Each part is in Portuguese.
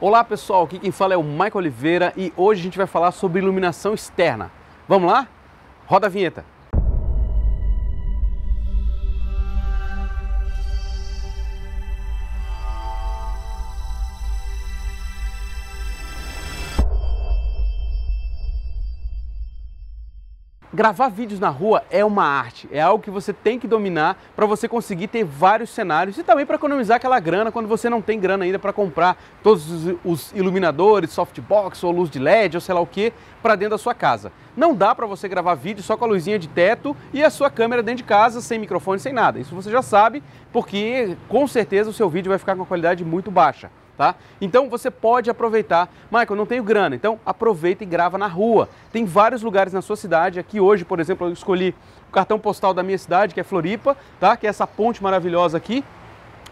Olá pessoal, aqui quem fala é o Michael Oliveira e hoje a gente vai falar sobre iluminação externa. Vamos lá? Roda a vinheta. Gravar vídeos na rua é uma arte, é algo que você tem que dominar para você conseguir ter vários cenários e também para economizar aquela grana quando você não tem grana ainda para comprar todos os iluminadores, softbox ou luz de LED ou sei lá o que para dentro da sua casa. Não dá para você gravar vídeo só com a luzinha de teto e a sua câmera dentro de casa sem microfone, sem nada. Isso você já sabe, porque com certeza o seu vídeo vai ficar com uma qualidade muito baixa tá? Então você pode aproveitar. Michael, não tenho grana, então aproveita e grava na rua. Tem vários lugares na sua cidade. Aqui hoje, por exemplo, eu escolhi o cartão postal da minha cidade, que é Floripa, tá? Que é essa ponte maravilhosa aqui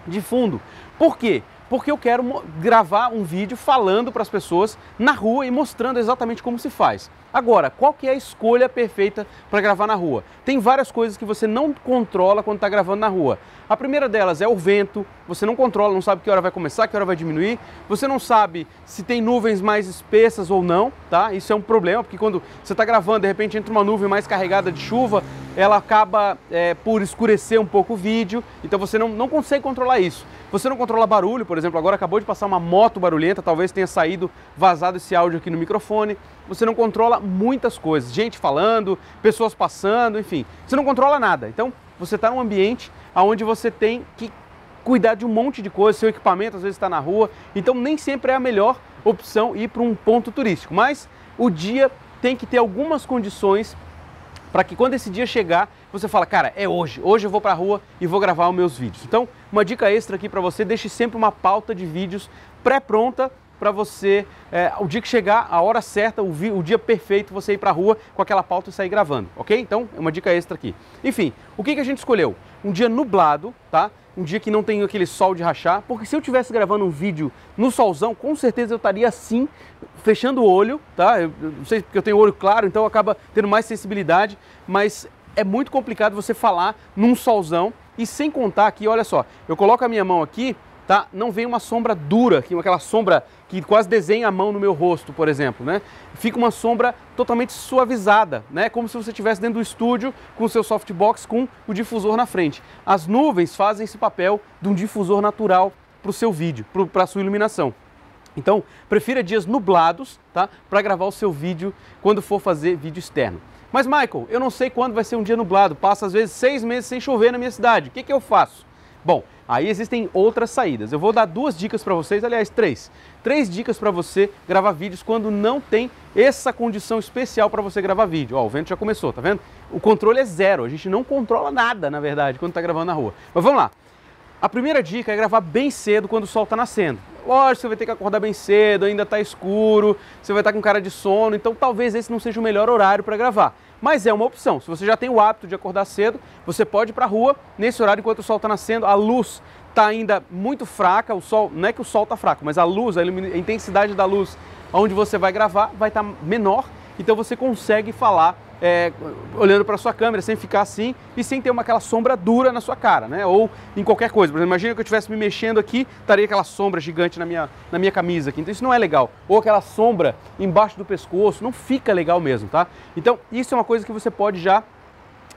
de fundo. Por quê? Porque eu quero gravar um vídeo falando para as pessoas na rua e mostrando exatamente como se faz. Agora, qual que é a escolha perfeita para gravar na rua? Tem várias coisas que você não controla quando está gravando na rua. A primeira delas é o vento, você não controla, não sabe que hora vai começar, que hora vai diminuir, você não sabe se tem nuvens mais espessas ou não, tá? Isso é um problema, porque quando você está gravando, de repente entra uma nuvem mais carregada de chuva, ela acaba é, por escurecer um pouco o vídeo, então você não, não consegue controlar isso. Você não controla barulho, por exemplo, agora acabou de passar uma moto barulhenta, talvez tenha saído vazado esse áudio aqui no microfone. Você não controla muitas coisas, gente falando, pessoas passando, enfim. Você não controla nada. Então, você está num ambiente onde você tem que cuidar de um monte de coisas, seu equipamento às vezes está na rua, então nem sempre é a melhor opção ir para um ponto turístico. Mas o dia tem que ter algumas condições para que quando esse dia chegar, você fala, cara, é hoje, hoje eu vou para a rua e vou gravar os meus vídeos. Então, uma dica extra aqui para você, deixe sempre uma pauta de vídeos pré-pronta para você, é, o dia que chegar, a hora certa, o, o dia perfeito, você ir para a rua com aquela pauta e sair gravando, ok? Então, é uma dica extra aqui. Enfim, o que, que a gente escolheu? Um dia nublado, tá? Um dia que não tem aquele sol de rachar, porque se eu estivesse gravando um vídeo no solzão, com certeza eu estaria assim, fechando o olho, tá? Eu, eu não sei porque eu tenho olho claro, então acaba tendo mais sensibilidade, mas é muito complicado você falar num solzão e sem contar aqui, olha só, eu coloco a minha mão aqui, tá? Não vem uma sombra dura, aquela sombra que quase desenha a mão no meu rosto, por exemplo, né? Fica uma sombra totalmente suavizada, né? Como se você estivesse dentro do estúdio com o seu softbox com o difusor na frente. As nuvens fazem esse papel de um difusor natural para o seu vídeo, para a sua iluminação. Então, prefira dias nublados, tá? Para gravar o seu vídeo quando for fazer vídeo externo. Mas, Michael, eu não sei quando vai ser um dia nublado. Passa às vezes seis meses sem chover na minha cidade. O que, que eu faço? Bom, aí existem outras saídas. Eu vou dar duas dicas para vocês, aliás, três. Três dicas para você gravar vídeos quando não tem essa condição especial para você gravar vídeo. Ó, o vento já começou, tá vendo? O controle é zero, a gente não controla nada, na verdade, quando está gravando na rua. Mas vamos lá. A primeira dica é gravar bem cedo quando o sol está nascendo. Lógico, você vai ter que acordar bem cedo, ainda está escuro, você vai estar tá com cara de sono, então talvez esse não seja o melhor horário para gravar. Mas é uma opção. Se você já tem o hábito de acordar cedo, você pode ir para a rua nesse horário enquanto o sol está nascendo, a luz está ainda muito fraca, o sol, não é que o sol está fraco, mas a luz, a, a intensidade da luz onde você vai gravar vai estar tá menor, então você consegue falar é, olhando para sua câmera, sem ficar assim e sem ter uma, aquela sombra dura na sua cara, né? Ou em qualquer coisa. Por exemplo, imagina que eu estivesse me mexendo aqui, estaria aquela sombra gigante na minha, na minha camisa aqui. Então isso não é legal. Ou aquela sombra embaixo do pescoço, não fica legal mesmo, tá? Então isso é uma coisa que você pode já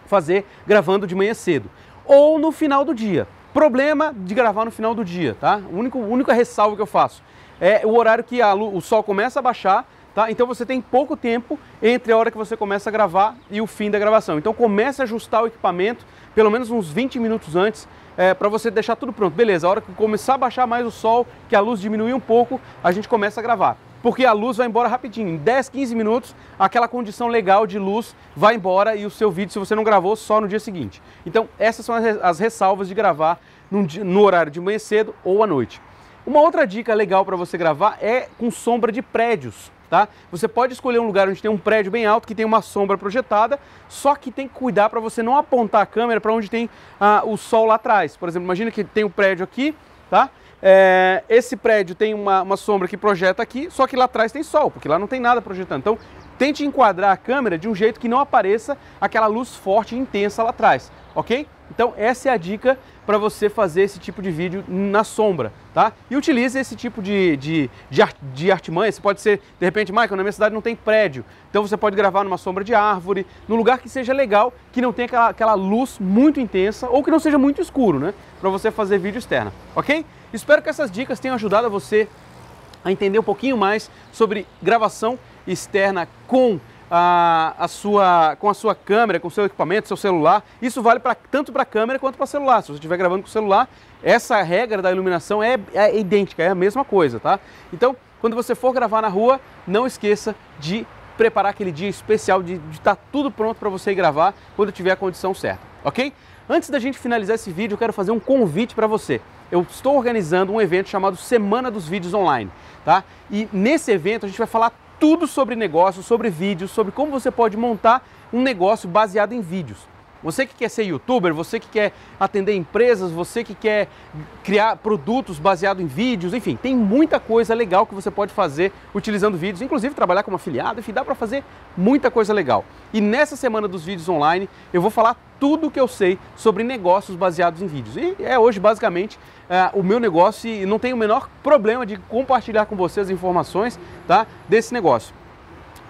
fazer gravando de manhã cedo. Ou no final do dia. Problema de gravar no final do dia, tá? O único, única ressalva que eu faço é o horário que a, o sol começa a baixar Tá? Então você tem pouco tempo entre a hora que você começa a gravar e o fim da gravação. Então comece a ajustar o equipamento pelo menos uns 20 minutos antes é, para você deixar tudo pronto. Beleza, a hora que começar a baixar mais o sol, que a luz diminuir um pouco, a gente começa a gravar. Porque a luz vai embora rapidinho, em 10, 15 minutos, aquela condição legal de luz vai embora e o seu vídeo, se você não gravou, só no dia seguinte. Então essas são as ressalvas de gravar no horário de manhã cedo ou à noite. Uma outra dica legal para você gravar é com sombra de prédios tá? Você pode escolher um lugar onde tem um prédio bem alto, que tem uma sombra projetada, só que tem que cuidar para você não apontar a câmera para onde tem ah, o sol lá atrás. Por exemplo, imagina que tem um prédio aqui, tá? É, esse prédio tem uma, uma sombra que projeta aqui, só que lá atrás tem sol, porque lá não tem nada projetando. Então, tente enquadrar a câmera de um jeito que não apareça aquela luz forte e intensa lá atrás, ok? Então essa é a dica para você fazer esse tipo de vídeo na sombra, tá? E utilize esse tipo de, de, de, de artimanha, você pode ser, de repente, Michael, na minha cidade não tem prédio, então você pode gravar numa sombra de árvore, num lugar que seja legal, que não tenha aquela, aquela luz muito intensa ou que não seja muito escuro, né? Para você fazer vídeo externa, ok? Espero que essas dicas tenham ajudado você a entender um pouquinho mais sobre gravação externa com a, a, sua, com a sua câmera, com o seu equipamento, seu celular. Isso vale pra, tanto para a câmera quanto para celular. Se você estiver gravando com o celular, essa regra da iluminação é, é idêntica, é a mesma coisa, tá? Então, quando você for gravar na rua, não esqueça de preparar aquele dia especial, de estar tá tudo pronto para você ir gravar quando tiver a condição certa, ok? Antes da gente finalizar esse vídeo, eu quero fazer um convite para você. Eu estou organizando um evento chamado Semana dos Vídeos Online, tá? E nesse evento a gente vai falar tudo sobre negócios, sobre vídeos, sobre como você pode montar um negócio baseado em vídeos. Você que quer ser youtuber, você que quer atender empresas, você que quer criar produtos baseados em vídeos, enfim, tem muita coisa legal que você pode fazer utilizando vídeos, inclusive trabalhar como afiliado, enfim, dá para fazer muita coisa legal. E nessa semana dos vídeos online, eu vou falar tudo que eu sei sobre negócios baseados em vídeos. E é hoje basicamente é, o meu negócio e não tenho o menor problema de compartilhar com vocês as informações tá, desse negócio.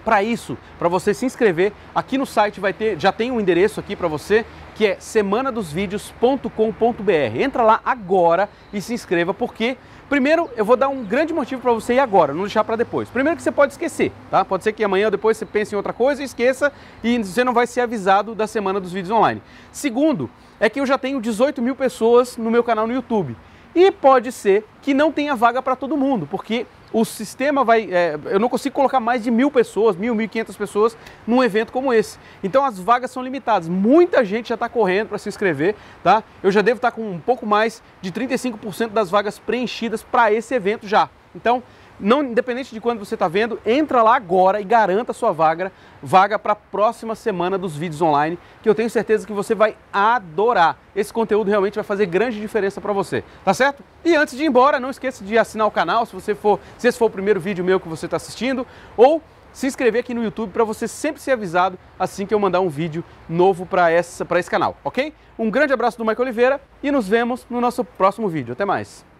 Para isso, para você se inscrever, aqui no site vai ter, já tem um endereço aqui para você, que é semanadosvideos.com.br. Entra lá agora e se inscreva, porque primeiro eu vou dar um grande motivo para você ir agora, não deixar para depois. Primeiro que você pode esquecer, tá? Pode ser que amanhã ou depois você pense em outra coisa e esqueça e você não vai ser avisado da semana dos vídeos online. Segundo, é que eu já tenho 18 mil pessoas no meu canal no YouTube. E pode ser que não tenha vaga para todo mundo, porque o sistema vai. É, eu não consigo colocar mais de mil pessoas, mil, mil e quinhentas pessoas num evento como esse. Então as vagas são limitadas. Muita gente já está correndo para se inscrever, tá? Eu já devo estar tá com um pouco mais de 35% das vagas preenchidas para esse evento já. Então, não independente de quando você está vendo, entra lá agora e garanta a sua vaga, vaga para a próxima semana dos vídeos online, que eu tenho certeza que você vai adorar. Esse conteúdo realmente vai fazer grande diferença para você, tá certo? E antes de ir embora, não esqueça de assinar o canal, se você for, se esse for o primeiro vídeo meu que você está assistindo, ou se inscrever aqui no YouTube para você sempre ser avisado assim que eu mandar um vídeo novo para esse canal, ok? Um grande abraço do Michael Oliveira e nos vemos no nosso próximo vídeo. Até mais!